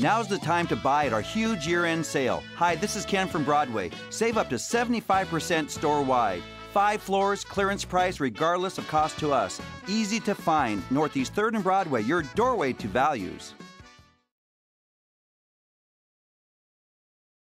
Now's the time to buy at our huge year end sale. Hi, this is Ken from Broadway. Save up to 75% store wide. Five floors, clearance price, regardless of cost to us. Easy to find. Northeast 3rd and Broadway, your doorway to values.